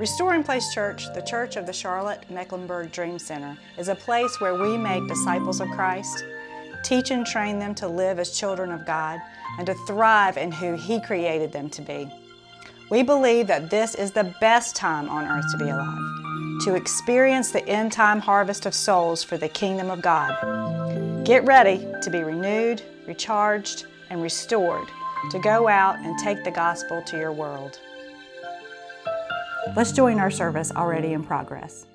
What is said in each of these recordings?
Restoring Place Church, the church of the Charlotte Mecklenburg Dream Center, is a place where we make disciples of Christ, teach and train them to live as children of God, and to thrive in who He created them to be. We believe that this is the best time on earth to be alive, to experience the end time harvest of souls for the kingdom of God. Get ready to be renewed, recharged, and restored to go out and take the gospel to your world. Let's join our service already in progress.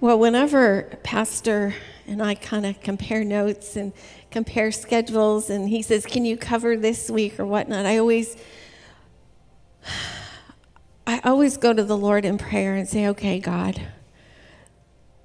Well, whenever Pastor and I kind of compare notes and compare schedules, and he says, Can you cover this week or whatnot? I always. I always go to the Lord in prayer and say, Okay, God,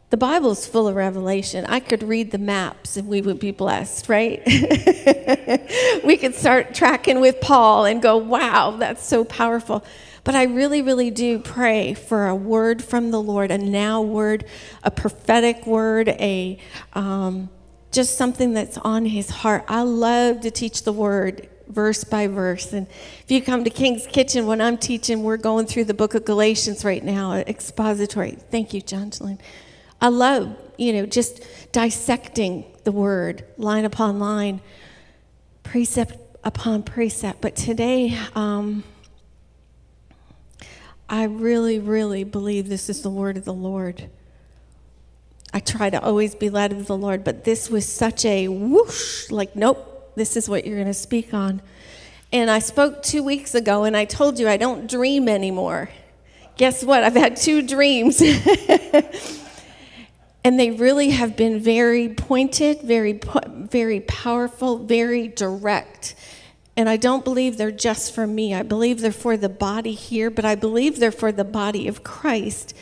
the Bible's full of revelation. I could read the maps and we would be blessed, right? we could start tracking with Paul and go, wow, that's so powerful. But I really, really do pray for a word from the Lord, a now word, a prophetic word, a um, just something that's on his heart. I love to teach the word verse by verse. And if you come to King's Kitchen when I'm teaching, we're going through the book of Galatians right now, expository. Thank you, John I love, you know, just dissecting the word line upon line, precept upon precept. But today, um, I really, really believe this is the word of the Lord. I try to always be led of the Lord, but this was such a whoosh, like, nope, this is what you're going to speak on. And I spoke two weeks ago, and I told you I don't dream anymore. Guess what? I've had two dreams. And they really have been very pointed, very, very powerful, very direct. And I don't believe they're just for me. I believe they're for the body here, but I believe they're for the body of Christ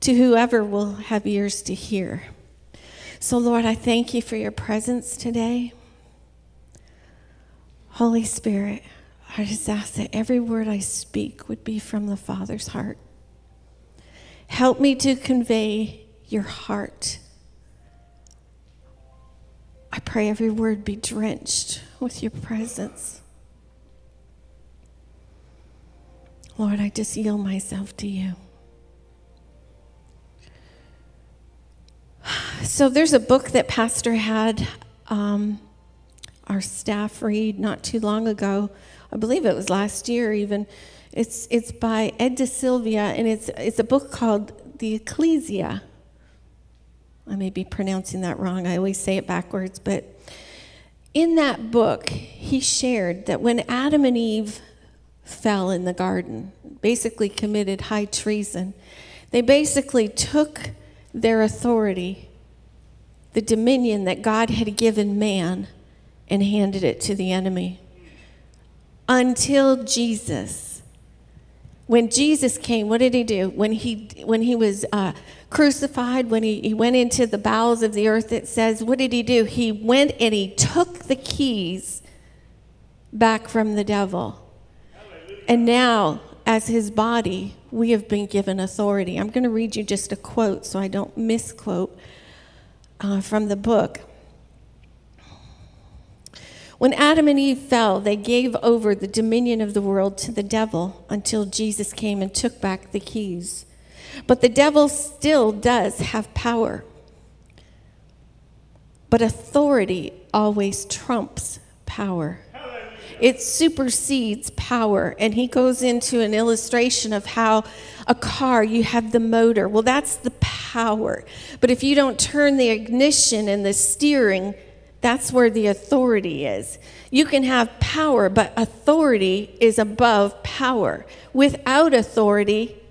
to whoever will have ears to hear. So, Lord, I thank you for your presence today. Holy Spirit, I just ask that every word I speak would be from the Father's heart. Help me to convey your heart. I pray every word be drenched with your presence. Lord, I just yield myself to you. So there's a book that Pastor had um, our staff read not too long ago. I believe it was last year even. It's, it's by Ed Silvoso, and it's, it's a book called The Ecclesia. I may be pronouncing that wrong. I always say it backwards. But in that book, he shared that when Adam and Eve fell in the garden, basically committed high treason, they basically took their authority, the dominion that God had given man, and handed it to the enemy. Until Jesus. When Jesus came, what did he do? When he, when he was uh, crucified, when he, he went into the bowels of the earth, it says, what did he do? He went and he took the keys back from the devil. And now, as his body, we have been given authority. I'm going to read you just a quote so I don't misquote uh, from the book. When Adam and Eve fell, they gave over the dominion of the world to the devil until Jesus came and took back the keys. But the devil still does have power. But authority always trumps power. It supersedes power. And he goes into an illustration of how a car, you have the motor. Well, that's the power. But if you don't turn the ignition and the steering, that's where the authority is. You can have power, but authority is above power. Without authority,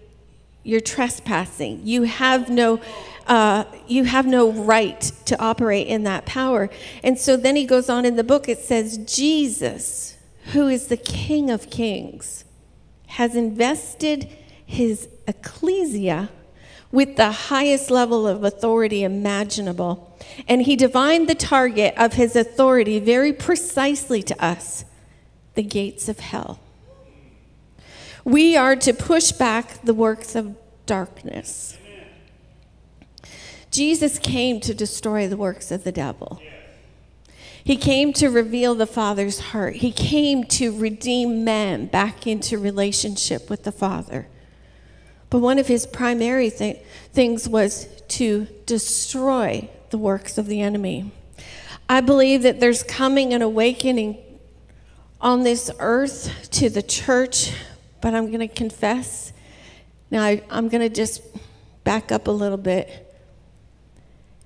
you're trespassing. You have no. Uh, you have no right to operate in that power. And so then he goes on in the book, it says, Jesus, who is the King of Kings, has invested his ecclesia with the highest level of authority imaginable. And he divined the target of his authority very precisely to us the gates of hell. We are to push back the works of darkness. Jesus came to destroy the works of the devil. He came to reveal the Father's heart. He came to redeem man back into relationship with the Father. But one of his primary th- things was to destroy the works of the enemy. I believe that there's coming an awakening on this earth to the church, but I'm going to confess. Now, I, am going to just back up a little bit.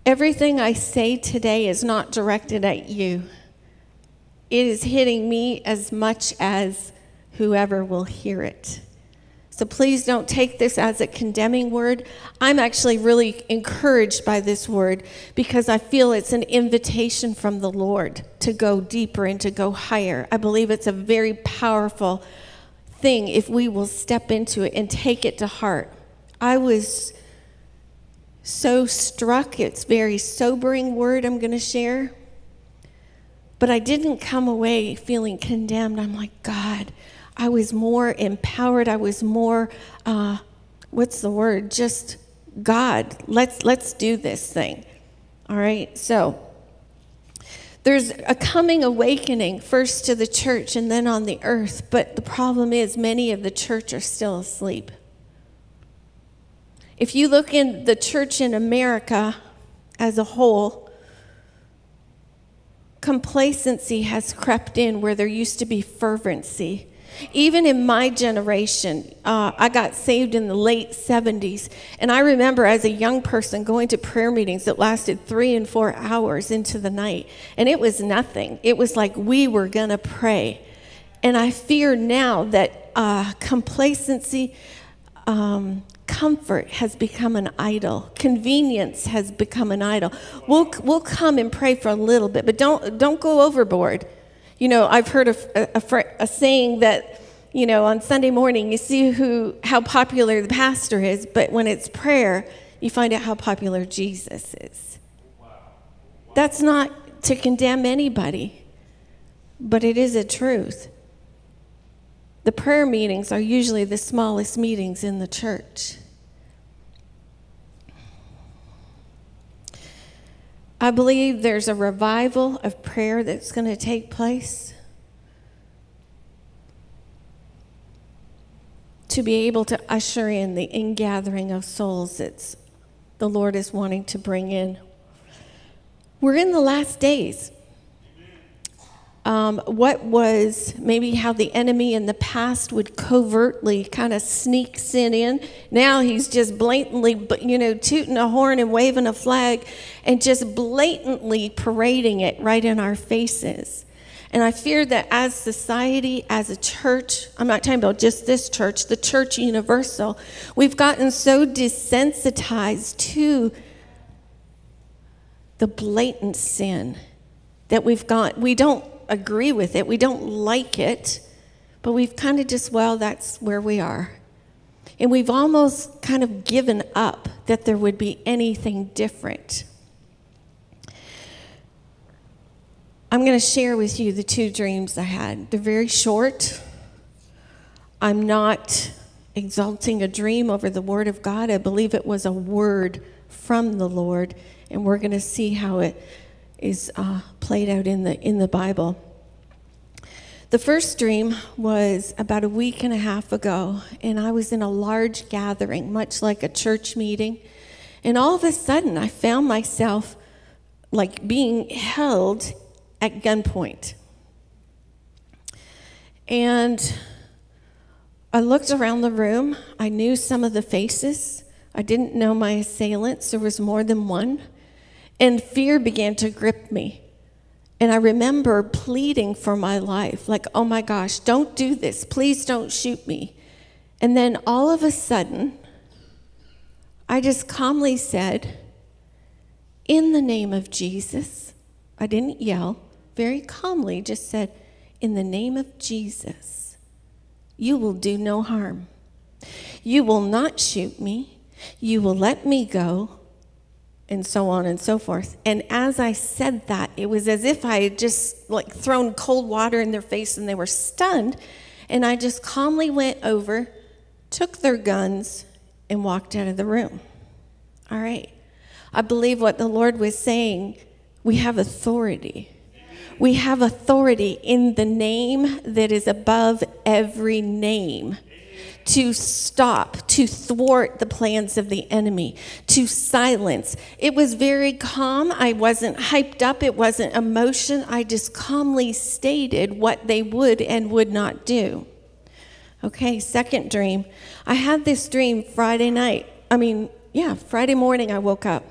Everything I say today is not directed at you. It is hitting me as much as whoever will hear it. So please don't take this as a condemning word. I'm actually really encouraged by this word because I feel it's an invitation from the Lord to go deeper and to go higher. I believe it's a very powerful thing if we will step into it and take it to heart. I was so struck. It's very sobering word I'm going to share. But I didn't come away feeling condemned. I'm like, God, I was more empowered. I was more, uh, what's the word? Just God, let's, let's do this thing. All right, so there's a coming awakening first to the church and then on the earth, but the problem is many of the church are still asleep. If you look in the church in America as a whole, complacency has crept in where there used to be fervency. Even in my generation, uh, I got saved in the late 70s. And I remember as a young person going to prayer meetings that lasted three and four hours into the night. And it was nothing. It was like we were going to pray. And I fear now that uh, complacency, um, comfort has become an idol convenience has become an idol we'll, we'll come and pray for a little bit but don't, don't go overboard you know i've heard a, a, a saying that you know on sunday morning you see who how popular the pastor is but when it's prayer you find out how popular jesus is that's not to condemn anybody but it is a truth the prayer meetings are usually the smallest meetings in the church. I believe there's a revival of prayer that's going to take place. To be able to usher in the ingathering of souls that the Lord is wanting to bring in. We're in the last days um, what was maybe how the enemy in the past would covertly kind of sneak sin in. Now he's just blatantly, you know, tooting a horn and waving a flag and just blatantly parading it right in our faces. And I fear that as society, as a church, I'm not talking about just this church, the church universal, we've gotten so desensitized to the blatant sin that we've got, we don't agree with it, we don't like it, but we've kind of just, well, that's where we are. And we've almost kind of given up that there would be anything different. I'm going to share with you the two dreams I had. They're very short. I'm not exalting a dream over the Word of God. I believe it was a word from the Lord, and we're going to see how it is uh, played out in the, in the Bible. The first dream was about a week and a half ago, and I was in a large gathering, much like a church meeting. And all of a sudden, I found myself like being held at gunpoint. And I looked around the room. I knew some of the faces. I didn't know my assailants. There was more than one. And fear began to grip me. And I remember pleading for my life, like, oh my gosh, don't do this. Please don't shoot me. And then all of a sudden, I just calmly said, in the name of Jesus, I didn't yell, very calmly just said, in the name of Jesus, you will do no harm. You will not shoot me. You will let me go and so on and so forth. And as I said that, it was as if I had just like thrown cold water in their face and they were stunned. And I just calmly went over, took their guns, and walked out of the room. All right. I believe what the Lord was saying we have authority. We have authority in the name that is above every name to stop, to thwart the plans of the enemy, to silence. It was very calm. I wasn't hyped up, it wasn't emotion. I just calmly stated what they would and would not do. Okay, second dream. I had this dream Friday night. I mean, yeah, Friday morning I woke up.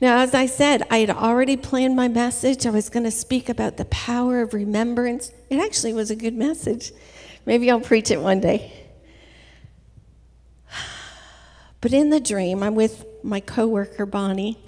Now, as I said, I had already planned my message. I was going to speak about the power of remembrance. It actually was a good message. Maybe I'll preach it one day. But in the dream, I'm with my coworker Bonnie,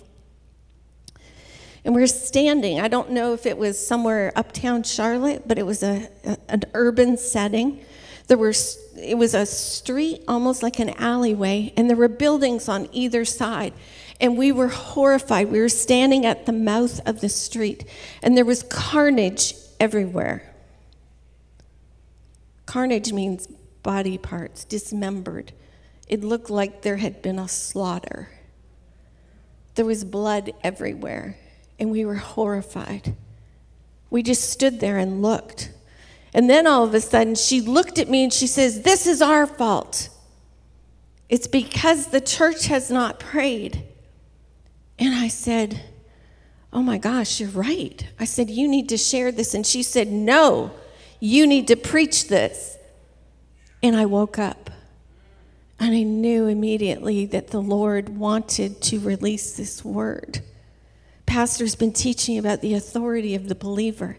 and we're standing. I don't know if it was somewhere uptown Charlotte, but it was a, a an urban setting. There were it was a street, almost like an alleyway, and there were buildings on either side. And we were horrified. We were standing at the mouth of the street, and there was carnage everywhere. Carnage means body parts, dismembered. It looked like there had been a slaughter. There was blood everywhere, and we were horrified. We just stood there and looked. And then all of a sudden, she looked at me and she says, This is our fault. It's because the church has not prayed. And I said, Oh my gosh, you're right. I said, You need to share this. And she said, No, you need to preach this. And I woke up. And I knew immediately that the Lord wanted to release this word. Pastor's been teaching about the authority of the believer.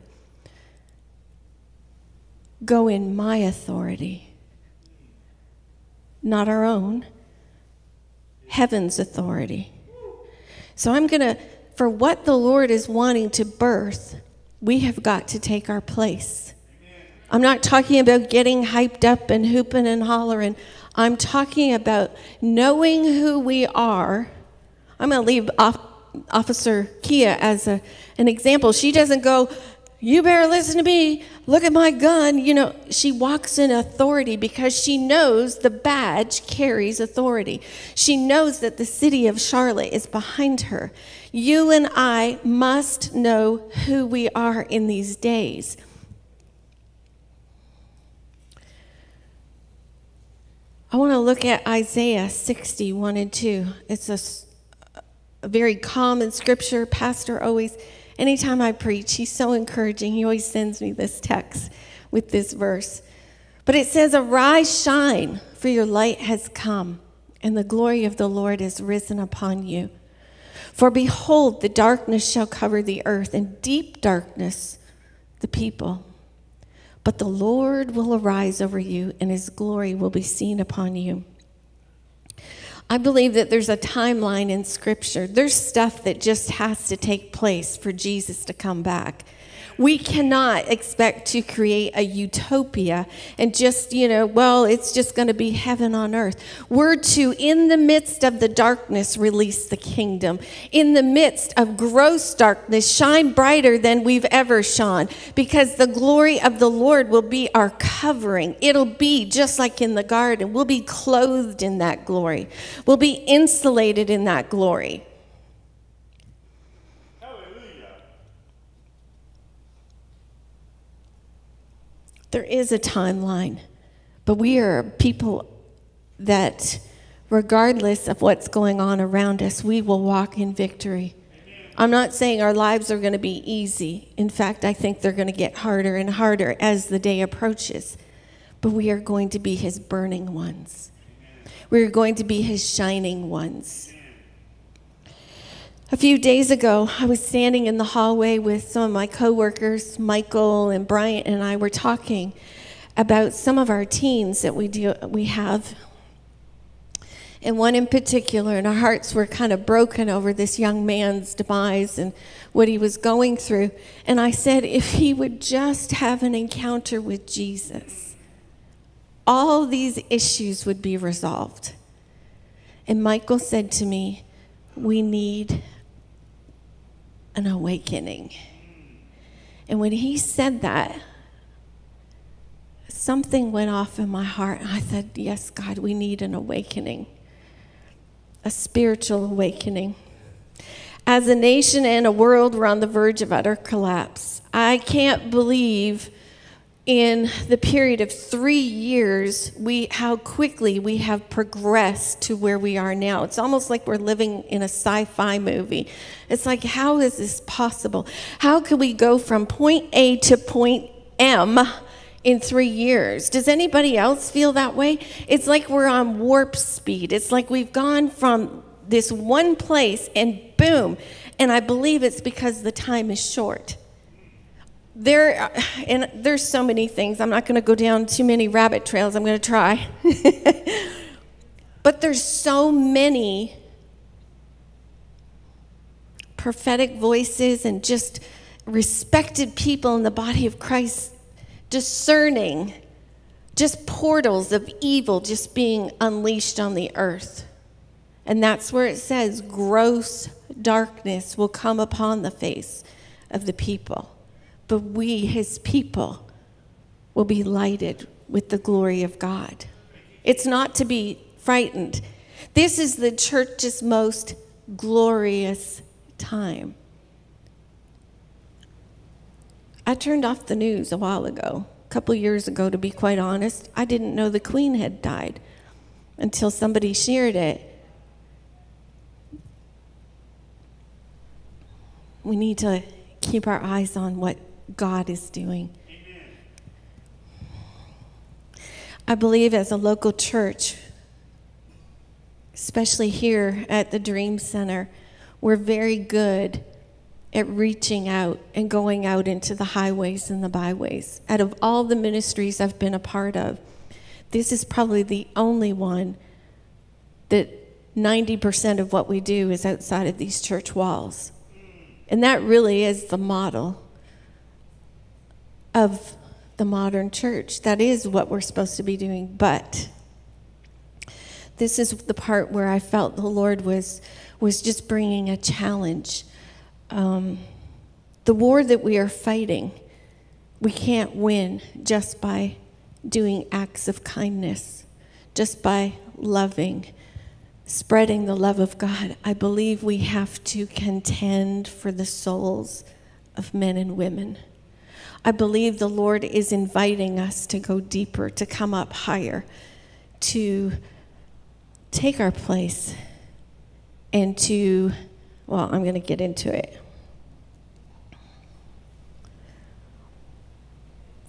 Go in my authority, not our own, heaven's authority. So I'm going to, for what the Lord is wanting to birth, we have got to take our place. I'm not talking about getting hyped up and hooping and hollering. I'm talking about knowing who we are. I'm going to leave off, Officer Kia as a, an example. She doesn't go, You better listen to me. Look at my gun. You know, she walks in authority because she knows the badge carries authority. She knows that the city of Charlotte is behind her. You and I must know who we are in these days. I want to look at Isaiah 60, 1 and 2. It's a, a very common scripture. Pastor always, anytime I preach, he's so encouraging. He always sends me this text with this verse. But it says, Arise, shine, for your light has come, and the glory of the Lord is risen upon you. For behold, the darkness shall cover the earth, and deep darkness the people. But the Lord will arise over you, and his glory will be seen upon you. I believe that there's a timeline in Scripture. There's stuff that just has to take place for Jesus to come back. We cannot expect to create a utopia and just, you know, well, it's just going to be heaven on earth. We're to, in the midst of the darkness, release the kingdom. In the midst of gross darkness, shine brighter than we've ever shone because the glory of the Lord will be our covering. It'll be just like in the garden. We'll be clothed in that glory, we'll be insulated in that glory. There is a timeline, but we are people that, regardless of what's going on around us, we will walk in victory. I'm not saying our lives are going to be easy. In fact, I think they're going to get harder and harder as the day approaches. But we are going to be his burning ones. We are going to be his shining ones. A few days ago, I was standing in the hallway with some of my coworkers, Michael and Bryant, and I were talking about some of our teens that we do we have. And one in particular, and our hearts were kind of broken over this young man's demise and what he was going through. And I said, if he would just have an encounter with Jesus, all these issues would be resolved. And Michael said to me, We need an awakening. And when he said that, something went off in my heart. I said, Yes, God, we need an awakening, a spiritual awakening. As a nation and a world, we're on the verge of utter collapse. I can't believe in the period of three years we how quickly we have progressed to where we are now. It's almost like we're living in a sci-fi movie. It's like how is this possible? How could we go from point a to point m in three years? Does anybody else feel that way? It's like we're on warp speed. It's like we've gone from this one place and boom. And i believe it's because the time is short there and there's so many things. I'm not going to go down too many rabbit trails. I'm going to try. But there's so many prophetic voices and just respected people in the body of christ discerning just portals of evil just being unleashed on the earth. And that's where it says gross darkness will come upon the face of the people but we, his people, will be lighted with the glory of God. It's not to be frightened. This is the church's most glorious time. I turned off the news a while ago, a couple years ago, to be quite honest. I didn't know the Queen had died until somebody shared it. We need to keep our eyes on what God is doing. I believe as a local church, especially here at the Dream Center, we're very good at reaching out and going out into the highways and the byways. Out of all the ministries I've been a part of, this is probably the only one that 90% of what we do is outside of these church walls. And that really is the model of the modern church. That is what we're supposed to be doing. But this is the part where I felt the Lord was was just bringing a challenge. Um, the war that we are fighting, we can't win just by doing acts of kindness, just by loving, spreading the love of God. I believe we have to contend for the souls of men and women. I believe the Lord is inviting us to go deeper, to come up higher, to take our place, and to, well, I'm going to get into it.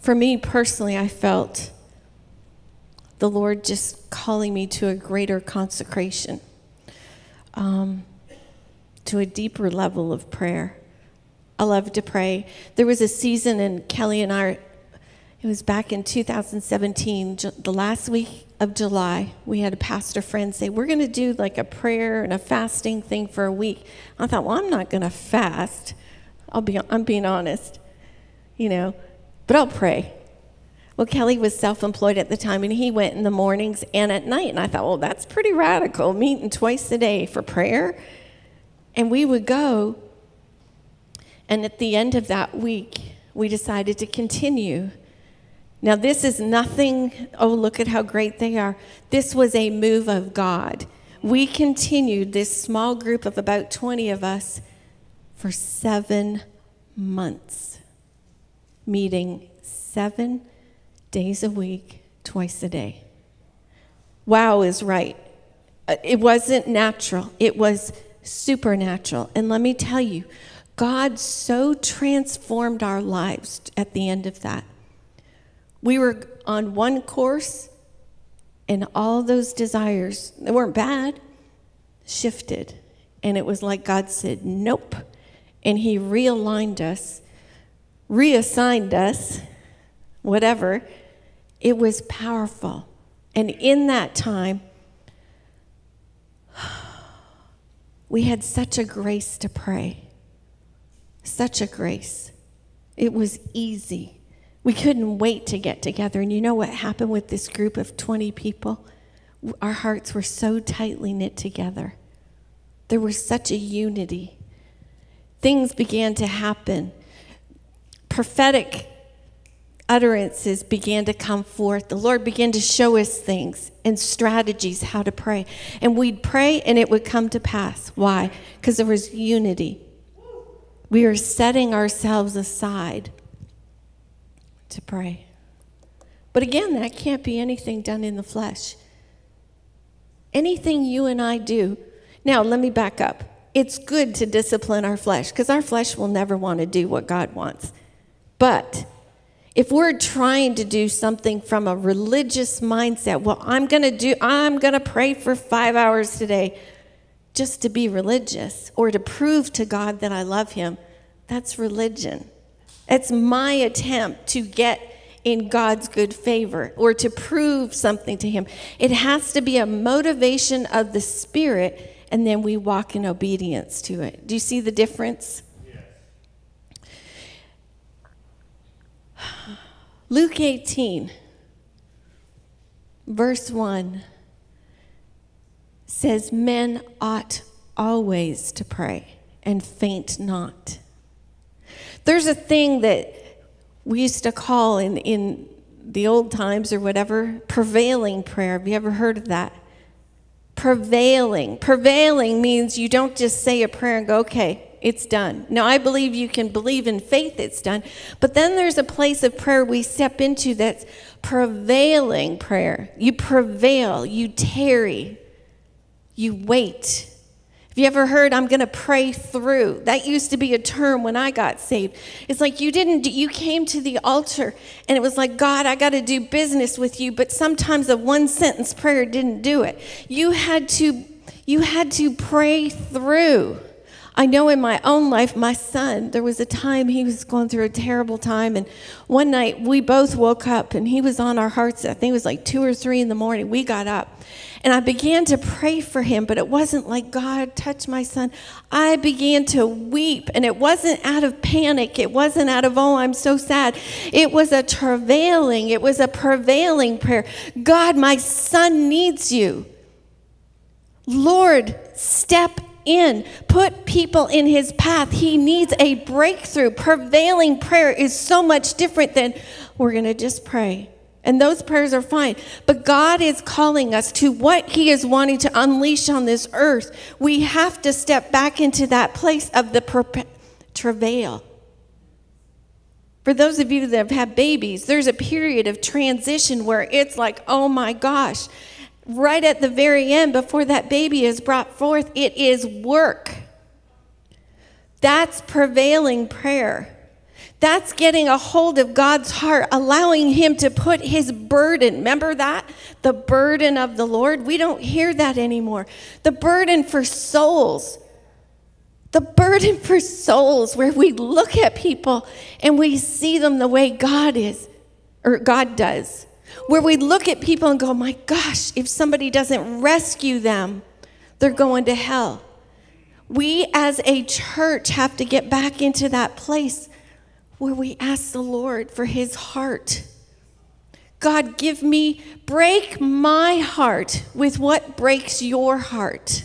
For me personally, I felt the Lord just calling me to a greater consecration, um, to a deeper level of prayer. I love to pray. There was a season, and Kelly and I, it was back in 2017, the last week of July, we had a pastor friend say, We're going to do like a prayer and a fasting thing for a week. I thought, Well, I'm not going to fast. I'll be, I'm being honest, you know, but I'll pray. Well, Kelly was self employed at the time, and he went in the mornings and at night. And I thought, Well, that's pretty radical, meeting twice a day for prayer. And we would go and at the end of that week, we decided to continue. Now, this is nothing, oh, look at how great they are. This was a move of God. We continued this small group of about 20 of us for seven months, meeting seven days a week, twice a day. Wow is right. Uh, it wasn't natural, it was supernatural. And let me tell you, God so transformed our lives at the end of that. We were on one course, and all those desires, they weren't bad, shifted. And it was like God said, Nope. And He realigned us, reassigned us, whatever. It was powerful. And in that time, we had such a grace to pray. Such a grace. It was easy. We couldn't wait to get together. And you know what happened with this group of 20 people? Our hearts were so tightly knit together. There was such a unity. Things began to happen. Prophetic utterances began to come forth. The Lord began to show us things and strategies how to pray. And we'd pray and it would come to pass. Why? Because there was unity We are setting ourselves aside to pray. But again, that can't be anything done in the flesh. Anything you and I do. Now, let me back up. It's good to discipline our flesh because our flesh will never want to do what God wants. But if we're trying to do something from a religious mindset, well, I'm going to do, I'm going to pray for five hours today just to be religious or to prove to God that I love Him, that's religion. It's my attempt to get in God's good favor or to prove something to Him. It has to be a motivation of the Spirit, and then we walk in obedience to it. Do you see the difference? Luke 18, verse 1 says, Men ought always to pray and faint not. There's a thing that we used to call in, in the old times or whatever prevailing prayer. Have you ever heard of that? Prevailing. Prevailing means you don't just say a prayer and go, okay, it's done. Now, I believe you can believe in faith it's done, but then there's a place of prayer we step into that's prevailing prayer. You prevail, you tarry, you wait. Have you ever heard, I'm going to pray through? That used to be a term when I got saved. It's like you didn't, you came to the altar and it was like, God, I got to do business with you. But sometimes a one sentence prayer didn't do it. You had to, you had to pray through. I know in my own life, my son, there was a time he was going through a terrible time. And one night we both woke up and he was on our hearts. I think it was like two or three in the morning. We got up and I began to pray for him, but it wasn't like, God, touch my son. I began to weep and it wasn't out of panic. It wasn't out of, oh, I'm so sad. It was a travailing, it was a prevailing prayer. God, my son needs you. Lord, step in, put people in his path. He needs a breakthrough. Prevailing prayer is so much different than we're going to just pray. And those prayers are fine. But God is calling us to what He is wanting to unleash on this earth. We have to step back into that place of the travail. For those of you that have had babies, there's a period of transition where it's like, oh my gosh, right at the very end, before that baby is brought forth, it is work. That's prevailing prayer. That's getting a hold of God's heart, allowing Him to put His burden. Remember that? The burden of the Lord. We don't hear that anymore. The burden for souls. The burden for souls, where we look at people and we see them the way God is, or God does where we look at people and go, my gosh, if somebody doesn't rescue them, they're going to hell. We as a church have to get back into that place where we ask the Lord for his heart. God, give me, break my heart with what breaks your heart.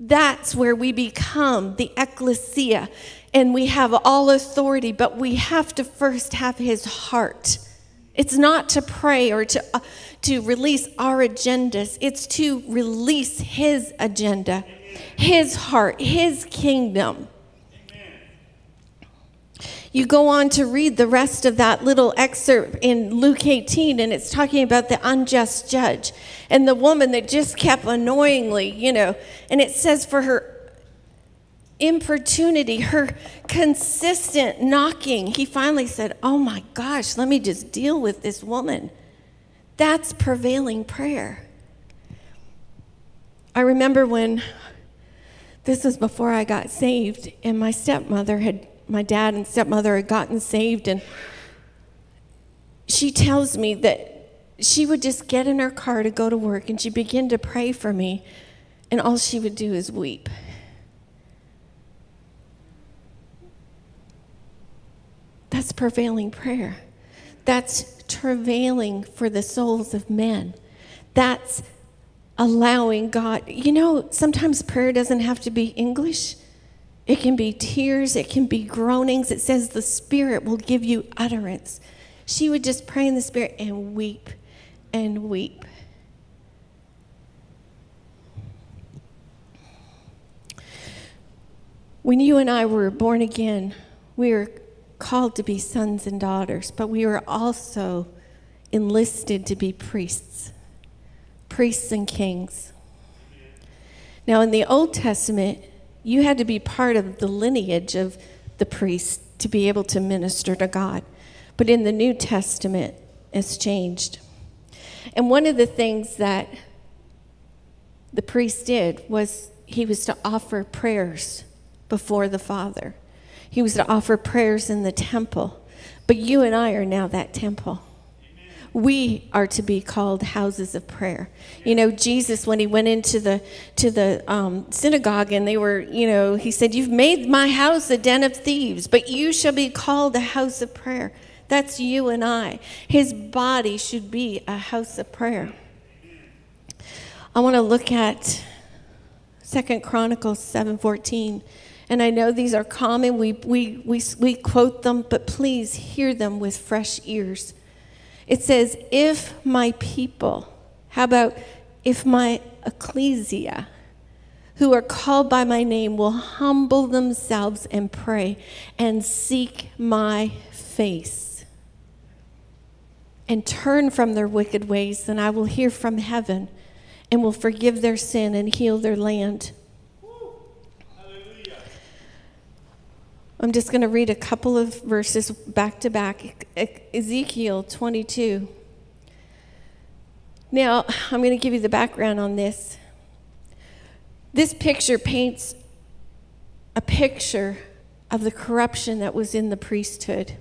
That's where we become the ecclesia and we have all authority, but we have to first have his heart. It's not to pray or to, uh, to release our agendas, it's to release his agenda, his heart, his kingdom. You go on to read the rest of that little excerpt in Luke 18, and it's talking about the unjust judge and the woman that just kept annoyingly, you know, and it says for her importunity, her consistent knocking, he finally said, Oh my gosh, let me just deal with this woman. That's prevailing prayer. I remember when this was before I got saved, and my stepmother had, my dad and stepmother had gotten saved, and she tells me that she would just get in her car to go to work and she'd begin to pray for me, and all she would do is weep. That's prevailing prayer. That's travailing for the souls of men. That's allowing God. You know, sometimes prayer doesn't have to be English. It can be tears, it can be groanings. It says the Spirit will give you utterance. She would just pray in the Spirit and weep and weep. When you and I were born again, we were called to be sons and daughters, but we were also enlisted to be priests, priests and kings. Now, in the Old Testament, you had to be part of the lineage of the priest to be able to minister to God. But in the New Testament, it's changed. And one of the things that the priest did was he was to offer prayers before the Father. He was to offer prayers in the temple. But you and I are now that temple. We are to be called houses of prayer. You know, Jesus, when he went into the to the um, synagogue, and they were, you know, he said, "You've made my house a den of thieves, but you shall be called a house of prayer." That's you and I. His body should be a house of prayer. I want to look at Second Chronicles 7:14. And I know these are common. We, we, we, we quote them, but please hear them with fresh ears. It says, If my people, how about if my ecclesia, who are called by my name, will humble themselves and pray and seek my face and turn from their wicked ways, then I will hear from heaven and will forgive their sin and heal their land. I'm just going to read a couple of verses back to back. Ezekiel 22. Now, I'm going to give you the background on this. This picture paints a picture of the corruption that was in the priesthood.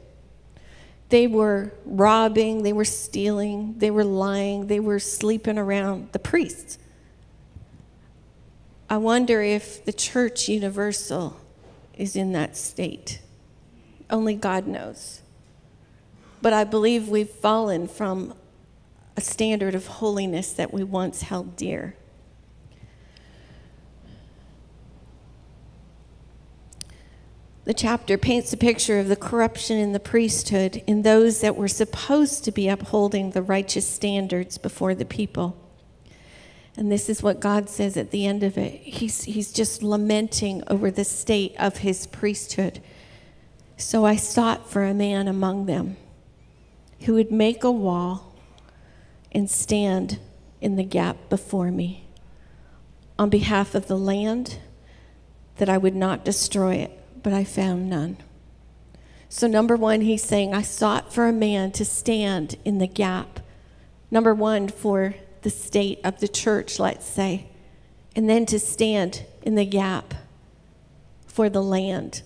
They were robbing, they were stealing, they were lying, they were sleeping around the priests. I wonder if the church universal is in that state. Only God knows. But I believe we've fallen from a standard of holiness that we once held dear. The chapter paints a picture of the corruption in the priesthood in those that were supposed to be upholding the righteous standards before the people. And this is what God says at the end of it. He's, he's just lamenting over the state of his priesthood. So I sought for a man among them who would make a wall and stand in the gap before me on behalf of the land that I would not destroy it, but I found none. So, number one, he's saying, I sought for a man to stand in the gap. Number one, for the state of the church, let's say, and then to stand in the gap for the land.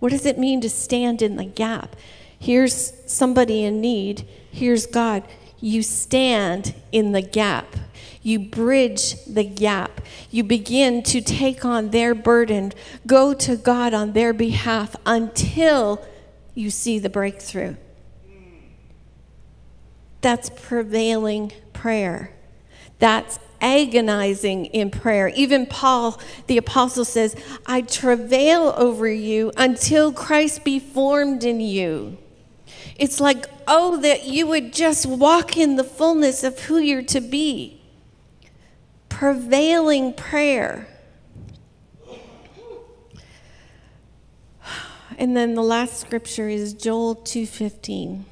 What does it mean to stand in the gap? Here's somebody in need, here's God. You stand in the gap. You bridge the gap. You begin to take on their burden, go to God on their behalf until you see the breakthrough. That's prevailing prayer. That's agonizing in prayer. Even Paul, the apostle, says, I travail over you until Christ be formed in you. It's like, oh, that you would just walk in the fullness of who you're to be. Prevailing prayer. And then the last scripture is Joel 2:15.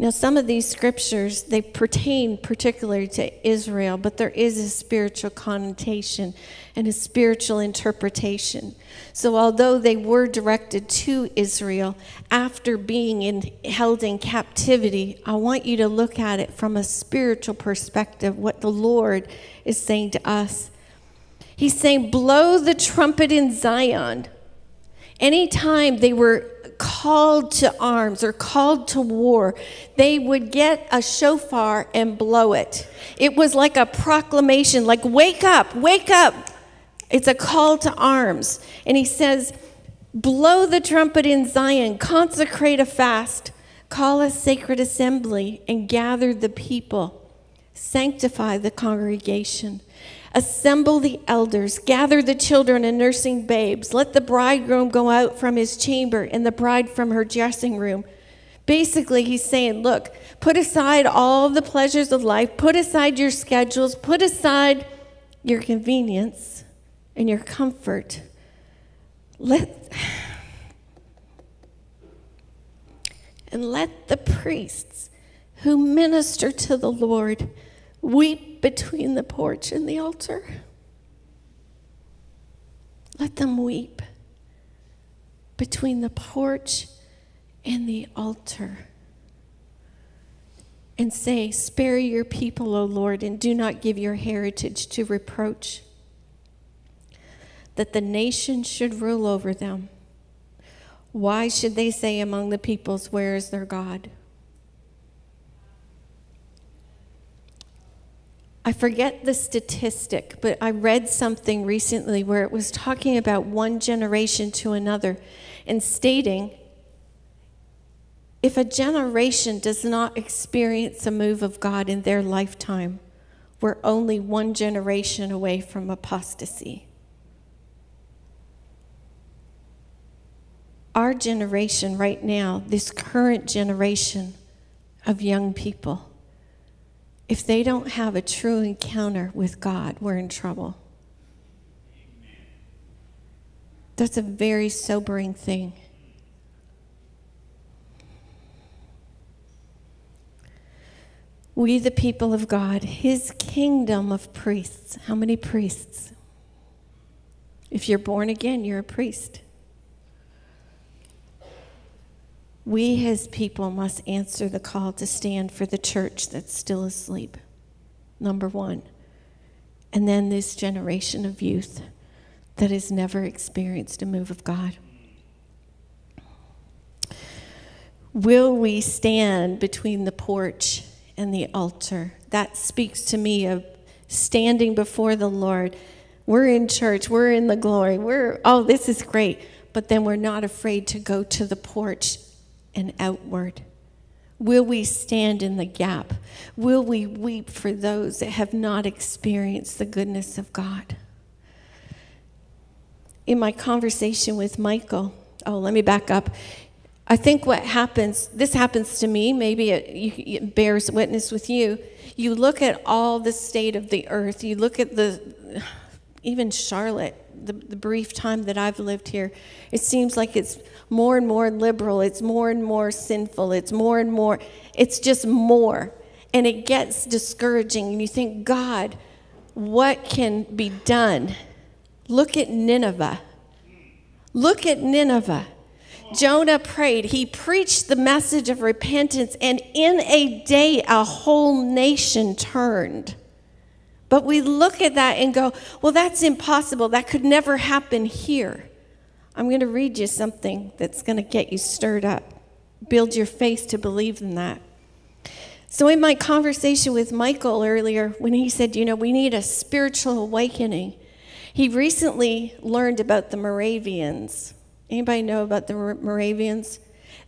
Now, some of these scriptures, they pertain particularly to Israel, but there is a spiritual connotation and a spiritual interpretation. So, although they were directed to Israel after being in, held in captivity, I want you to look at it from a spiritual perspective, what the Lord is saying to us. He's saying, Blow the trumpet in Zion. Anytime they were called to arms or called to war, they would get a shofar and blow it. It was like a proclamation, like, wake up, wake up. It's a call to arms. And he says, blow the trumpet in Zion, consecrate a fast, call a sacred assembly, and gather the people, sanctify the congregation. Assemble the elders, gather the children and nursing babes. Let the bridegroom go out from his chamber and the bride from her dressing room. Basically, he's saying, Look, put aside all the pleasures of life, put aside your schedules, put aside your convenience and your comfort. Let and let the priests who minister to the Lord weep between the porch and the altar. Let them weep between the porch and the altar and say, Spare your people, O Lord, and do not give your heritage to reproach, that the nation should rule over them. Why should they say among the peoples, Where is their God? I forget the statistic, but I read something recently where it was talking about one generation to another and stating if a generation does not experience a move of God in their lifetime, we're only one generation away from apostasy. Our generation right now, this current generation of young people, if they don't have a true encounter with God, we're in trouble. That's a very sobering thing. We, the people of God, His kingdom of priests. How many priests? If you're born again, you're a priest. We, His people, must answer the call to stand for the church that's still asleep. Number one. And then this generation of youth that has never experienced a move of God. Will we stand between the porch and the altar. That speaks to me of standing before the Lord. We're in church, we're in the glory, we're, oh, this is great. But then we're not afraid to go to the porch and outward. Will we stand in the gap? Will we weep for those that have not experienced the goodness of God? In my conversation with Michael, oh, let me back up. I think what happens, this happens to me, maybe it, it, bears witness with you. You look at all the state of the earth, you look at the, even Charlotte, the, the brief time that I've lived here, it seems like it's more and more liberal, it's more and more sinful, it's more and more, it's just more. And it gets discouraging, and you think, God, what can be done? Look at Nineveh. Look at Nineveh. Jonah prayed. He preached the message of repentance, and in a day, a whole nation turned. But we look at that and go, well, that's impossible. That could never happen here. I'm going to read you something that's going to get you stirred up, build your faith to believe in that. So, in my conversation with Michael earlier, when he said, you know, we need a spiritual awakening, he recently learned about the Moravians. Anybody know about the Moravians?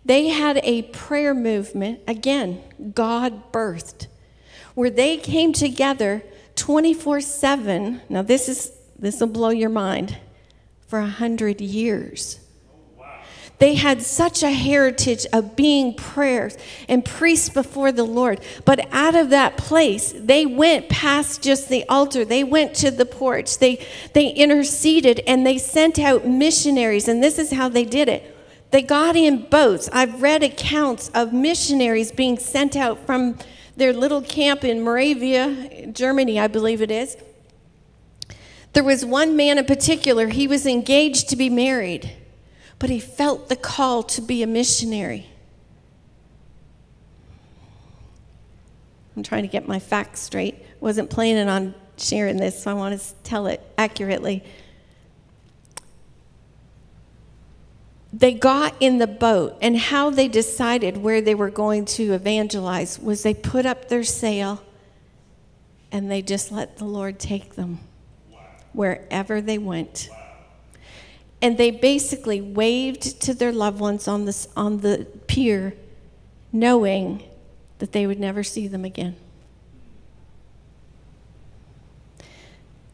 They had a prayer movement, again, God birthed, where they came together 24 7. Now, this is this will blow your mind for a hundred years. They had such a heritage of being prayers and priests before the Lord. But out of that place, they went past just the altar. They went to the porch. They, they interceded and they sent out missionaries. And this is how they did it. They got in boats. I've read accounts of missionaries being sent out from their little camp in Moravia, Germany, I believe it is. There was one man in particular, he was engaged to be married but he felt the call to be a missionary. I'm trying to get my facts straight. Wasn't planning on sharing this, so I want to tell it accurately. They got in the boat, and how they decided where they were going to evangelize was they put up their sail and they just let the Lord take them wherever they went and they basically waved to their loved ones on, this, on the pier, knowing that they would never see them again.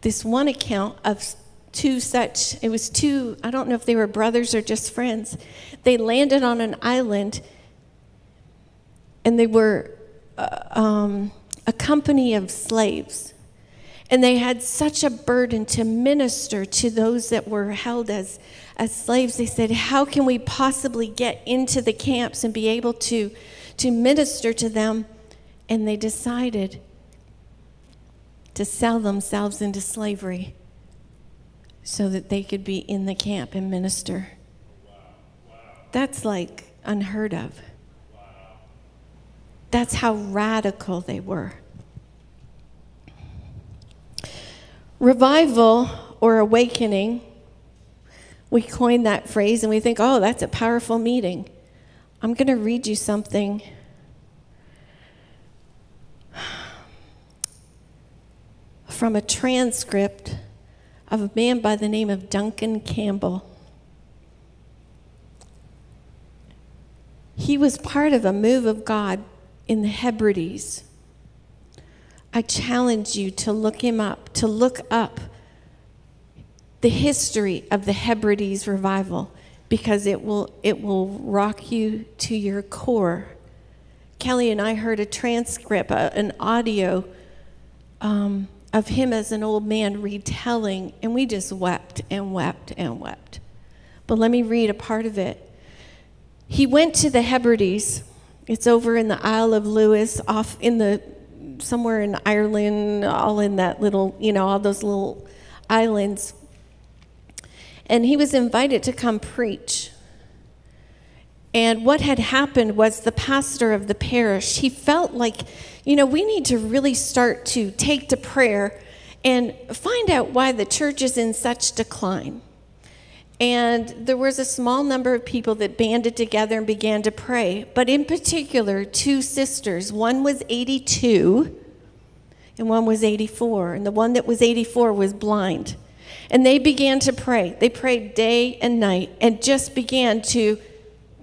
This one account of two such, it was two, I don't know if they were brothers or just friends. They landed on an island and they were uh, um, a company of slaves. And they had such a burden to minister to those that were held as, as slaves. They said, How can we possibly get into the camps and be able to, to minister to them? And they decided to sell themselves into slavery so that they could be in the camp and minister. That's like unheard of. That's how radical they were. Revival or awakening, we coined that phrase and we think, oh, that's a powerful meeting. I'm going to read you something. From a transcript of a man by the name of Duncan Campbell. He was part of a move of God in the Hebrides. I challenge you to look him up, to look up the history of the Hebrides revival because it will, it will rock you to your core. Kelly and I heard a transcript, an audio um, of him as an old man retelling, and we just wept and wept and wept. But let me read a part of it. He went to the Hebrides. It's over in the Isle of Lewis, off in the somewhere in Ireland, all in that little, you know, all those little islands. And he was invited to come preach. And what had happened was the pastor of the parish, he felt like, you know, we need to really start to take to prayer and find out why the church is in such decline. And there was a small number of people that banded together and began to pray. But in particular, two sisters. One was 82 and one was 84. And the one that was 84 was blind. And they began to pray. They prayed day and night and just began to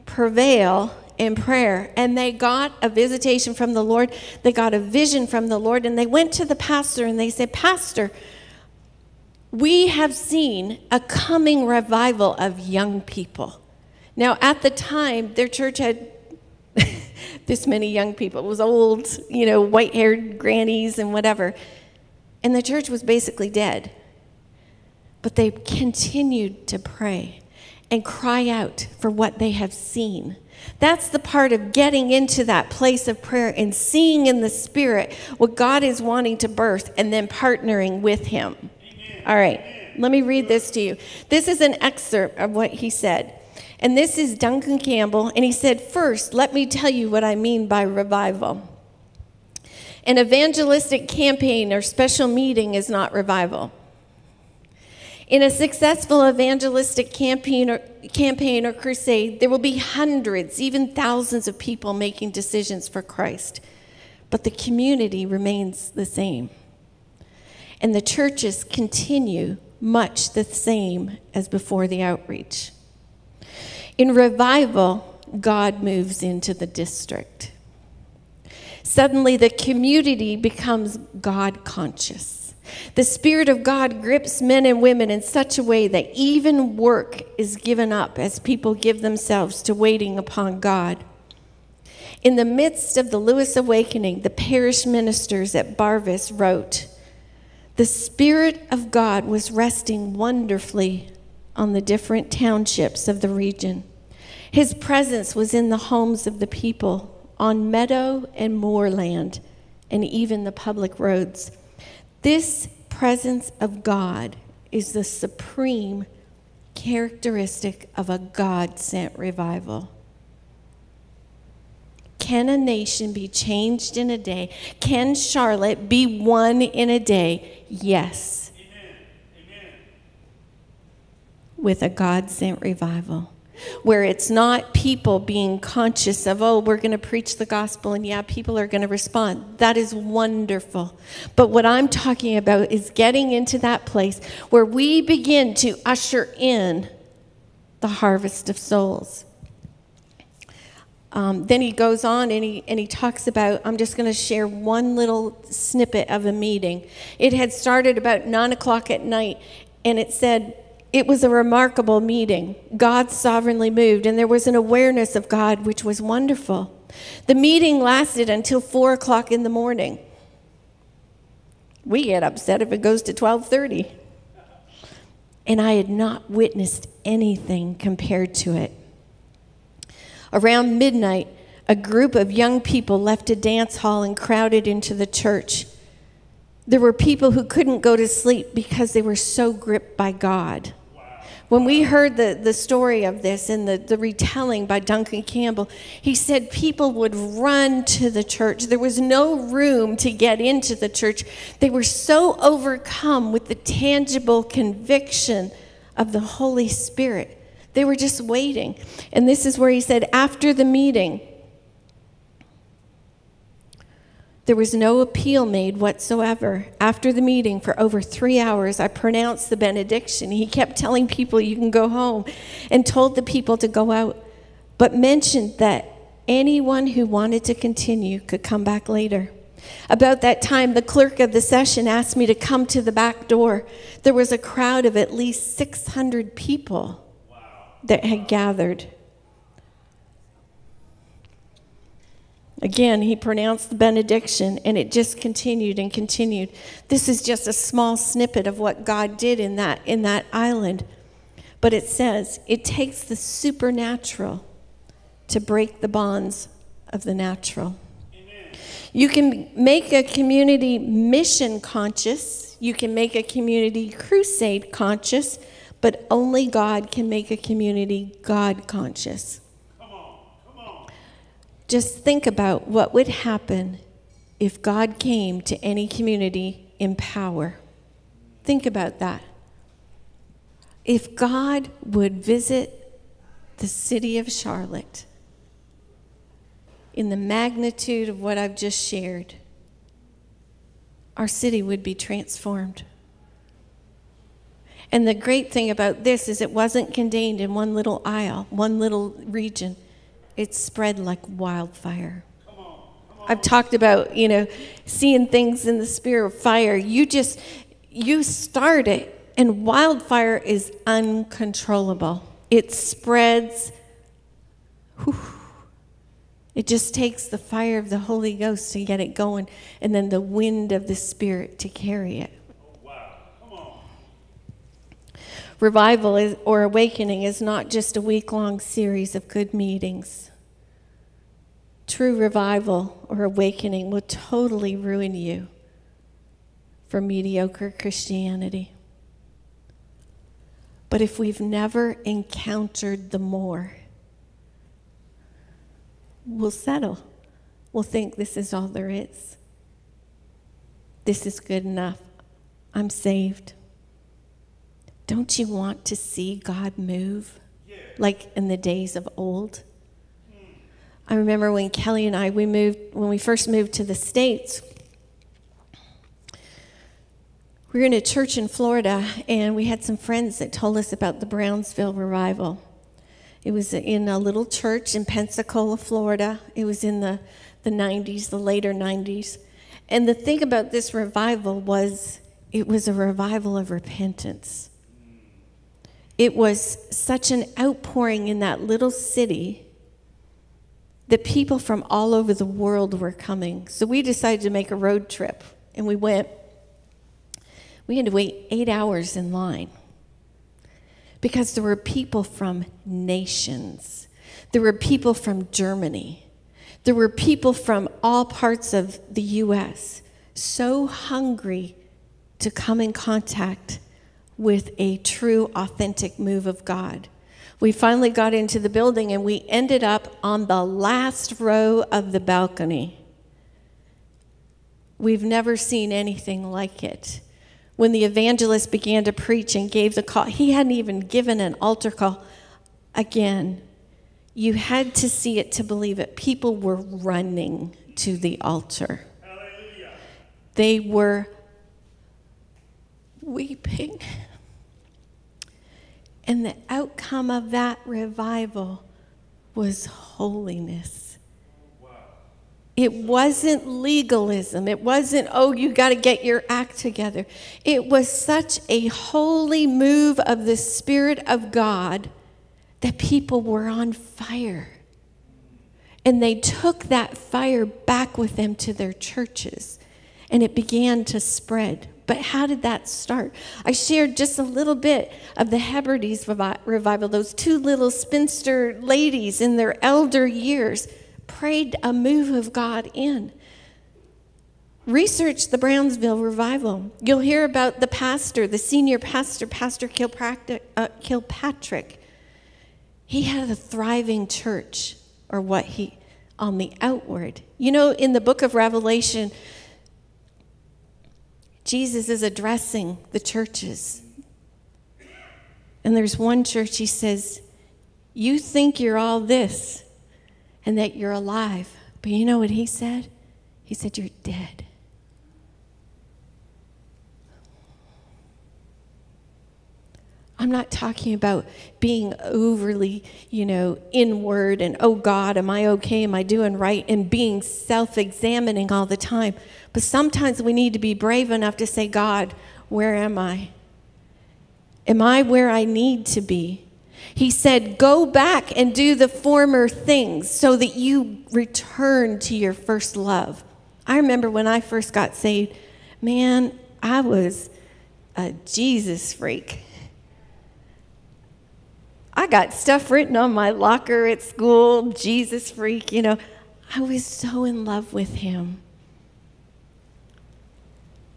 prevail in prayer. And they got a visitation from the Lord. They got a vision from the Lord. And they went to the pastor and they said, Pastor, we have seen a coming revival of young people. Now, at the time, their church had this many young people. It was old, you know, white haired grannies and whatever. And the church was basically dead. But they continued to pray and cry out for what they have seen. That's the part of getting into that place of prayer and seeing in the Spirit what God is wanting to birth and then partnering with Him. All right, let me read this to you. This is an excerpt of what he said. And this is Duncan Campbell. And he said, First, let me tell you what I mean by revival. An evangelistic campaign or special meeting is not revival. In a successful evangelistic campaign or, campaign or crusade, there will be hundreds, even thousands of people making decisions for Christ, but the community remains the same and the churches continue much the same as before the outreach. In revival, God moves into the district. Suddenly, the community becomes God conscious. The Spirit of God grips men and women in such a way that even work is given up as people give themselves to waiting upon God. In the midst of the Lewis Awakening, the parish ministers at Barvas wrote, the Spirit of God was resting wonderfully on the different townships of the region. His presence was in the homes of the people, on meadow and moorland, and even the public roads. This presence of God is the supreme characteristic of a God sent revival. Can a nation be changed in a day? Can Charlotte be won in a day? Yes. Amen. Amen. With a God sent revival where it's not people being conscious of, oh, we're going to preach the gospel and yeah, people are going to respond. That is wonderful. But what I'm talking about is getting into that place where we begin to usher in the harvest of souls. Um, then he goes on and he, and he talks about, I'm just going to share one little snippet of a meeting. It had started about 9 o'clock at night, and it said, it was a remarkable meeting. God sovereignly moved, and there was an awareness of God, which was wonderful. The meeting lasted until 4 o'clock in the morning. We get upset if it goes to 12:30. And I had not witnessed anything compared to it. Around midnight, a group of young people left a dance hall and crowded into the church. There were people who couldn't go to sleep because they were so gripped by God. When we heard the, the story of this and the, the retelling by Duncan Campbell, he said people would run to the church. There was no room to get into the church. They were so overcome with the tangible conviction of the Holy Spirit. They were just waiting. And this is where he said, after the meeting, There was no appeal made whatsoever. After the meeting, for over three hours, I pronounced the benediction. He kept telling people, You can go home, and told the people to go out, but mentioned that anyone who wanted to continue could come back later. About that time, the clerk of the session asked me to come to the back door. There was a crowd of at least 600 people that had gathered. Again, he pronounced the benediction and it just continued and continued. This is just a small snippet of what God did in that, in that island. But it says it takes the supernatural to break the bonds of the natural. Amen. You can make a community mission conscious, you can make a community crusade conscious, but only God can make a community God conscious. Just think about what would happen if God came to any community in power. Think about that. If God would visit the city of Charlotte in the magnitude of what I've just shared, our city would be transformed. And the great thing about this is it wasn't contained in one little isle, one little region it spread like wildfire. I've talked about, you know, seeing things in the spirit of fire. You just, you start it, and wildfire is uncontrollable. It spreads. Whew, it just takes the fire of the Holy Ghost to get it going, and then the wind of the Spirit to carry it. Revival is, or awakening is not just a week long series of good meetings. True revival or awakening will totally ruin you for mediocre Christianity. But if we've never encountered the more, we'll settle. We'll think this is all there is. This is good enough. I'm saved. Don't you want to see God move like in the days of old? I remember when Kelly and I we moved when we first moved to the states. We were in a church in Florida and we had some friends that told us about the Brownsville revival. It was in a little church in Pensacola, Florida. It was in the, the 90s, the later 90s. And the thing about this revival was it was a revival of repentance it was such an outpouring in that little city that people from all over the world were coming. So we decided to make a road trip, and we went. We had to wait eight hours in line because there were people from nations. There were people from Germany. There were people from all parts of the U.S. so hungry to come in contact with a true, authentic move of God. We finally got into the building and we ended up on the last row of the balcony. We've never seen anything like it. When the evangelist began to preach and gave the call, he hadn't even given an altar call. Again, you had to see it to believe it. People were running to the altar. Hallelujah. They were weeping. And the outcome of that revival was holiness. It wasn't legalism. It wasn't, oh, you got to get your act together. It was such a holy move of the Spirit of God that people were on fire. And they took that fire back with them to their churches. and it began to spread. But how did that start? I shared just a little bit of the Hebrides revival. Those two little spinster ladies in their elder years prayed a move of God in. Research the Brownsville revival. You'll hear about the pastor, the senior pastor, Pastor uh, Kilpatrick. He had a thriving church, or what he, on the outward. You know, in the book of Revelation, Jesus is addressing the churches. And there's one church he says, You think you're all this and that you're alive. But you know what he said? He said, You're dead. I'm not talking about being overly, you know, inward and, oh God, am I okay? Am I doing right? And being self examining all the time. But sometimes we need to be brave enough to say, God, where am I? Am I where I need to be? He said, Go back and do the former things so that you return to your first love. I remember when I first got saved, man, I was a Jesus freak. I got stuff written on my locker at school, Jesus freak, you know. I was so in love with him.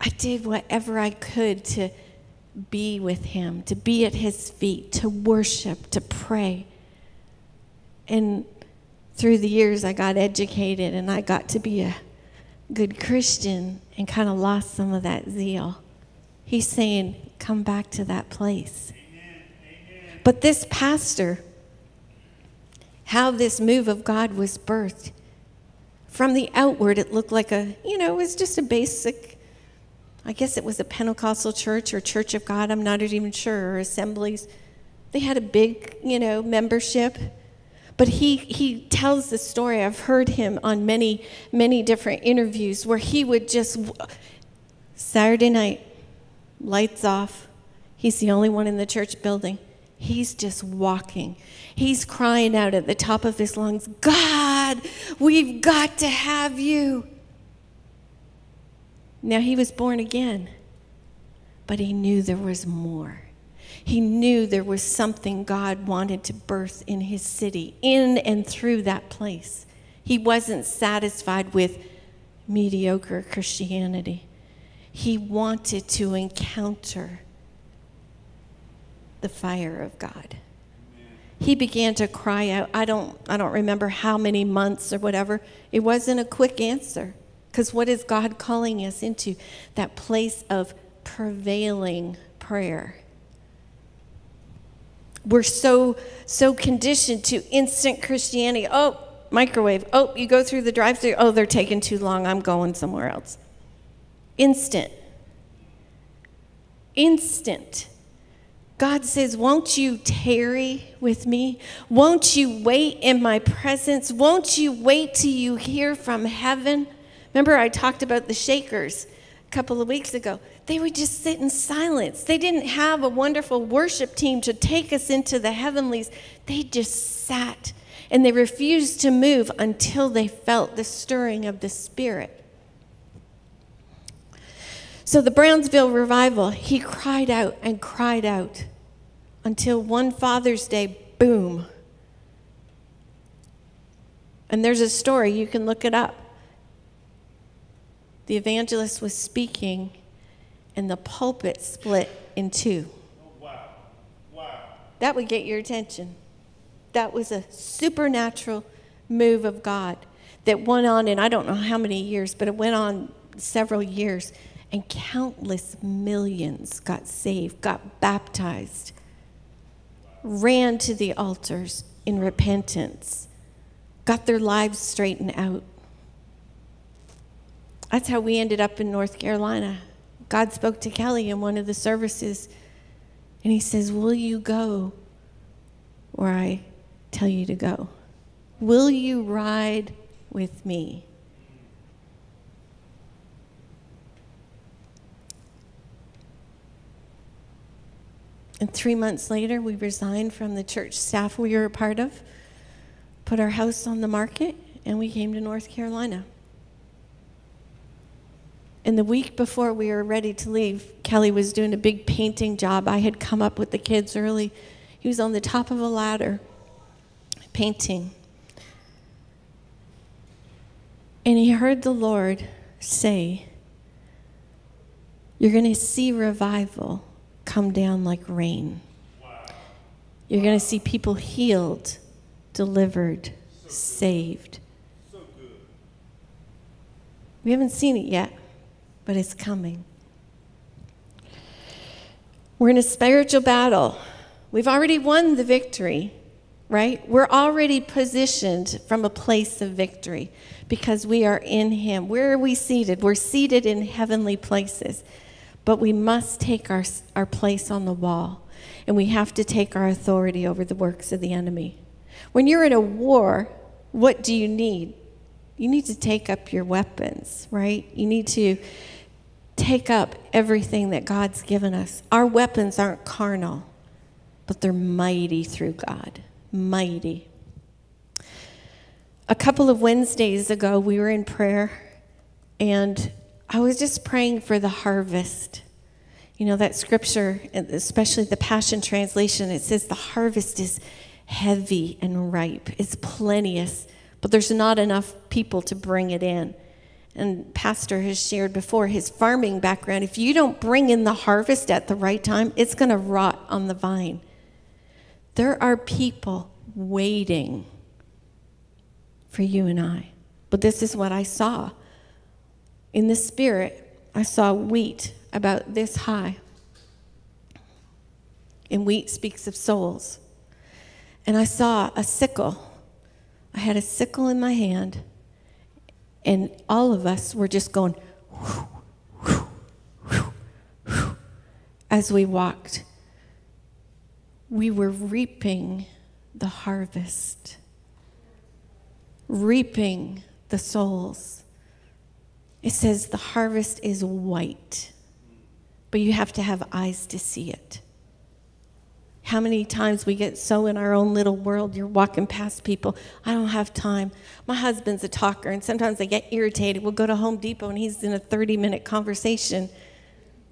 I did whatever I could to be with him, to be at his feet, to worship, to pray. And through the years, I got educated and I got to be a good Christian and kind of lost some of that zeal. He's saying, come back to that place. But this pastor, how this move of God was birthed, from the outward, it looked like a, you know, it was just a basic, I guess it was a Pentecostal church or Church of God, I'm not even sure, or assemblies. They had a big, you know, membership. But he, he tells the story. I've heard him on many, many different interviews where he would just, Saturday night, lights off. He's the only one in the church building. He's just walking. He's crying out at the top of his lungs, God, we've got to have you. Now, he was born again, but he knew there was more. He knew there was something God wanted to birth in his city, in and through that place. He wasn't satisfied with mediocre Christianity. He wanted to encounter the fire of God. He began to cry out. I don't, I don't remember how many months or whatever. It wasn't a quick answer. Because what is God calling us into? That place of prevailing prayer. We're so, so conditioned to instant Christianity. Oh, microwave. Oh, you go through the drive through. Oh, they're taking too long. I'm going somewhere else. Instant. Instant. God says, Won't you tarry with me? Won't you wait in my presence? Won't you wait till you hear from heaven? Remember, I talked about the Shakers a couple of weeks ago. They would just sit in silence. They didn't have a wonderful worship team to take us into the heavenlies. They just sat and they refused to move until they felt the stirring of the Spirit. So the Brownsville revival, he cried out and cried out until one Father's Day, boom. And there's a story, you can look it up. The evangelist was speaking, and the pulpit split in two. wow. Wow. That would get your attention. That was a supernatural move of God that went on, and I don't know how many years, but it went on several years and countless millions got saved, got baptized, ran to the altars in repentance, got their lives straightened out. That's how we ended up in North Carolina. God spoke to Kelly in one of the services, and he says, Will you go where I tell you to go? Will you ride with me? And three months later, we resigned from the church staff we were a part of, put our house on the market, and we came to North Carolina. And the week before we were ready to leave, Kelly was doing a big painting job. I had come up with the kids early. He was on the top of a ladder painting. And he heard the Lord say, You're going to see revival come down like rain. You're going to see people healed, delivered, saved. We haven't seen it yet, but it's coming. We're in a spiritual battle. We've already won the victory, right? We're already positioned from a place of victory because we are in Him. Where are we seated? We're seated in heavenly places, but we must take our, our place on the wall and we have to take our authority over the works of the enemy. When you're in a war, what do you need? You need to take up your weapons, right? You need to take up everything that God's given us. Our weapons aren't carnal, but they're mighty through God. Mighty. A couple of Wednesdays ago, we were in prayer, and I was just praying for the harvest. You know, that scripture, especially the Passion Translation, it says the harvest is heavy and ripe, it's plenteous, but there's not enough people to bring it in. And Pastor has shared before his farming background. If you don't bring in the harvest at the right time, it's going to rot on the vine. There are people waiting for you and I. But this is what I saw. In the spirit, I saw wheat about this high. And wheat speaks of souls. And I saw a sickle. I had a sickle in my hand, and all of us were just going whoo, whoo, whoo, as we walked. We were reaping the harvest, reaping the souls. It says the harvest is white but you have to have eyes to see it. How many times we get so in our own little world, you're walking past people, I don't have time. My husband's a talker, and sometimes I get irritated. We'll go to Home Depot and he's in a 30 minute conversation.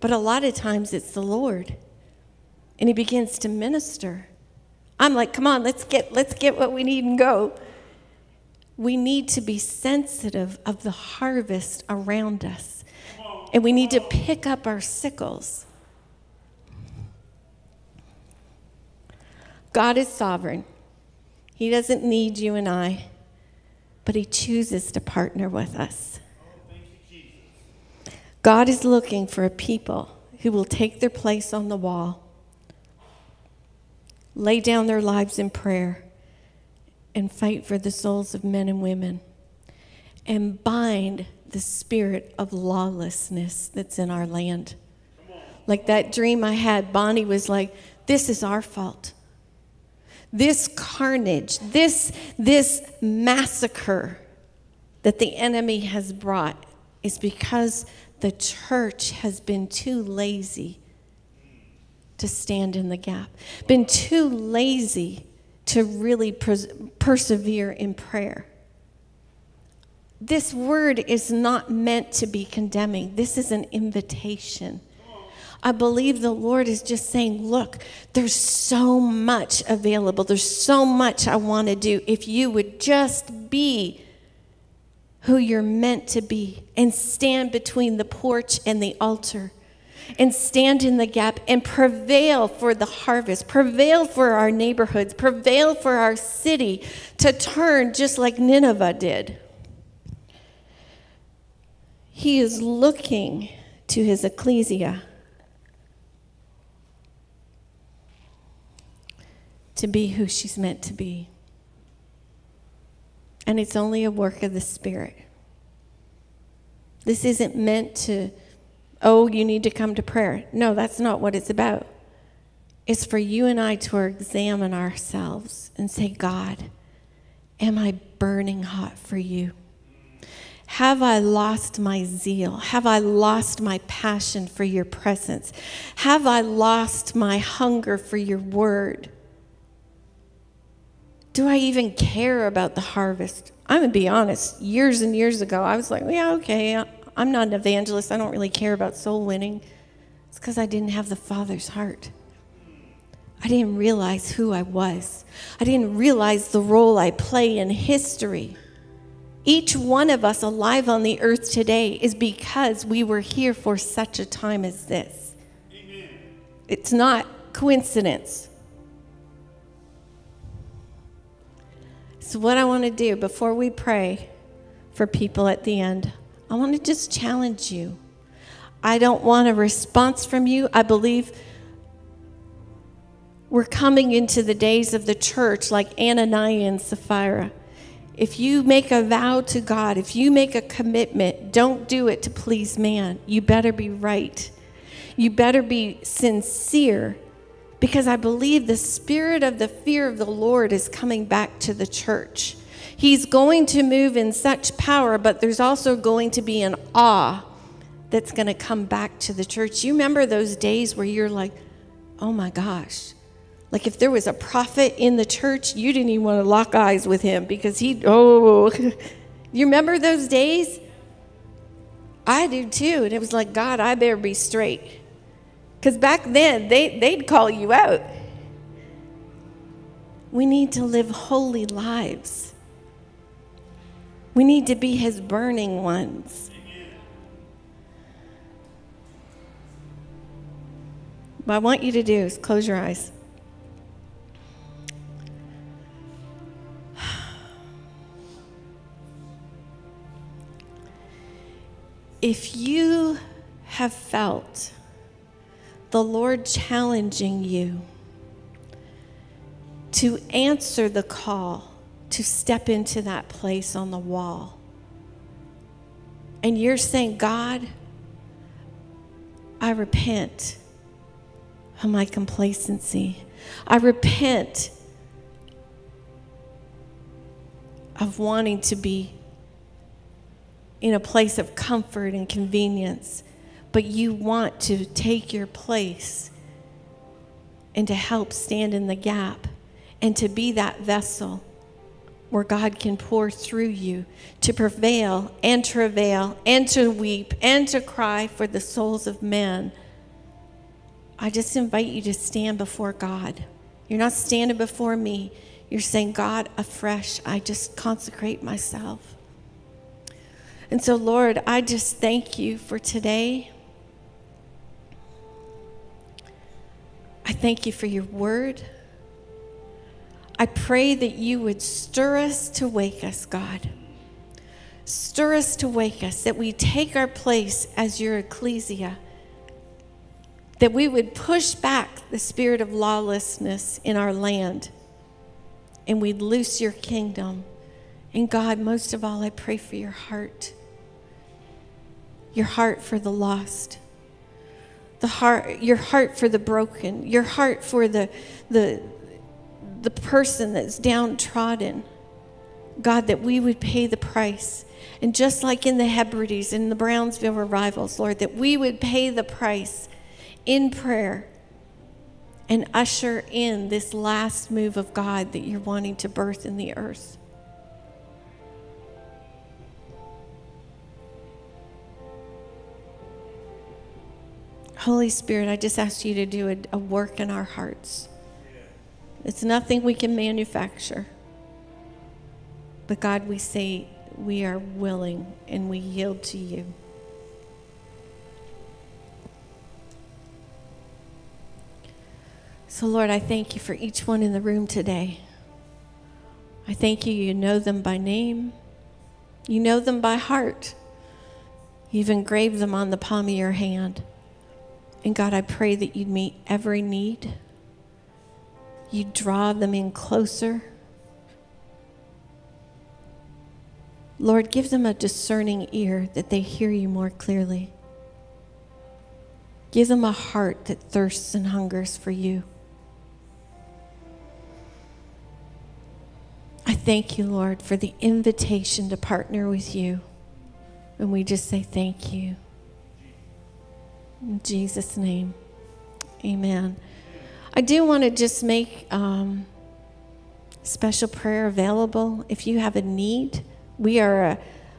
But a lot of times it's the Lord. And he begins to minister. I'm like, come on, let's get, let's get what we need and go. We need to be sensitive of the harvest around us and we need to pick up our sickles. God is sovereign. He doesn't need you and I, but He chooses to partner with us. God is looking for a people who will take their place on the wall, lay down their lives in prayer, and fight for the souls of men and women, and bind the spirit of lawlessness that's in our land. Like that dream I had, Bonnie was like, This is our fault. This carnage, this, this massacre that the enemy has brought is because the church has been too lazy to stand in the gap, been too lazy to really pers- persevere in prayer this word is not meant to be condemning. This is an invitation. I believe the Lord is just saying, Look, there's so much available. There's so much I want to do. If you would just be who you're meant to be and stand between the porch and the altar and stand in the gap and prevail for the harvest, prevail for our neighborhoods, prevail for our city to turn just like Nineveh did. He is looking to his ecclesia to be who she's meant to be. And it's only a work of the Spirit. This isn't meant to, oh, you need to come to prayer. No, that's not what it's about. It's for you and I to examine ourselves and say, God, am I burning hot for you? Have I lost my zeal? Have I lost my passion for your presence? Have I lost my hunger for your word? Do I even care about the harvest? I'm going to be honest. Years and years ago, I was like, yeah, okay, I'm not an evangelist. I don't really care about soul winning. It's because I didn't have the Father's heart. I didn't realize who I was. I didn't realize the role I play in history. Each one of us alive on the earth today is because we were here for such a time as this. Amen. It's not coincidence. So, what I want to do before we pray for people at the end, I want to just challenge you. I don't want a response from you. I believe we're coming into the days of the church like Ananias and Sapphira. If you make a vow to God, if you make a commitment, don't do it to please man. You better be right. You better be sincere because I believe the spirit of the fear of the Lord is coming back to the church. He's going to move in such power, but there's also going to be an awe that's going to come back to the church. You remember those days where you're like, oh my gosh, like if there was a prophet in the church, you didn't even want to lock eyes with him because he, oh, you remember those days? I do too. And it was like, God, I better be straight. Because back then, they, they'd call you out. We need to live holy lives. We need to be his burning ones. What I want you to do is close your eyes. if you have felt the Lord challenging you to answer the call to step into that place on the wall, and you're saying, God, I repent of my complacency. I repent of wanting to be in a place of comfort and convenience, but you want to take your place and to help stand in the gap and to be that vessel where God can pour through you to prevail and travail and to weep and to cry for the souls of men. I just invite you to stand before God. You're not standing before me. You're saying, God, afresh, I just consecrate myself. And so, Lord, I just thank you for today. I thank you for your word. I pray that you would stir us to wake us, God. Stir us to wake us, that we take our place as your ecclesia, that we would push back the spirit of lawlessness in our land, and we'd loose your kingdom. And God, most of all, I pray for your heart your heart for the lost, the heart, your heart for the broken, your heart for the, the, the person that's downtrodden. God, that we would pay the price. And just like in the Hebrides and the Brownsville revivals, Lord, that we would pay the price in prayer and usher in this last move of God that you're wanting to birth in the earth. Holy Spirit, I just ask you to do a, a work in our hearts. It's nothing we can manufacture. But God, we say we are willing and we yield to you. So, Lord, I thank you for each one in the room today. I thank you, you know them by name, you know them by heart. You've engraved them on the palm of your hand. And God, I pray that you'd meet every need. You draw them in closer. Lord, give them a discerning ear that they hear you more clearly. Give them a heart that thirsts and hungers for you. I thank you, Lord, for the invitation to partner with you. And we just say thank you. In Jesus' name, amen. I do want to just make um, special prayer available if you have a need. We are a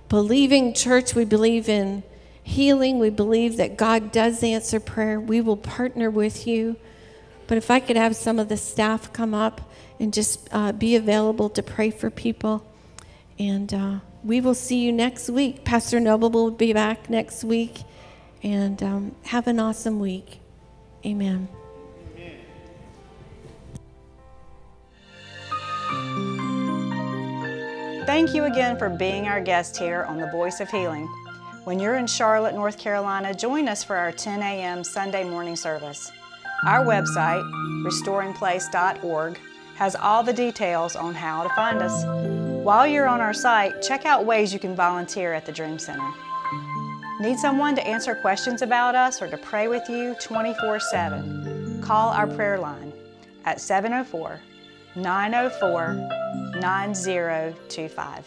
believing church. We believe in healing. We believe that God does answer prayer. We will partner with you. But if I could have some of the staff come up and just uh, be available to pray for people. And uh, we will see you next week. Pastor Noble will be back next week. And um, have an awesome week. Amen. Thank you again for being our guest here on The Voice of Healing. When you're in Charlotte, North Carolina, join us for our 10 a.m. Sunday morning service. Our website, restoringplace.org, has all the details on how to find us. While you're on our site, check out ways you can volunteer at the Dream Center. Need someone to answer questions about us or to pray with you 24 7? Call our prayer line at 704 904 9025.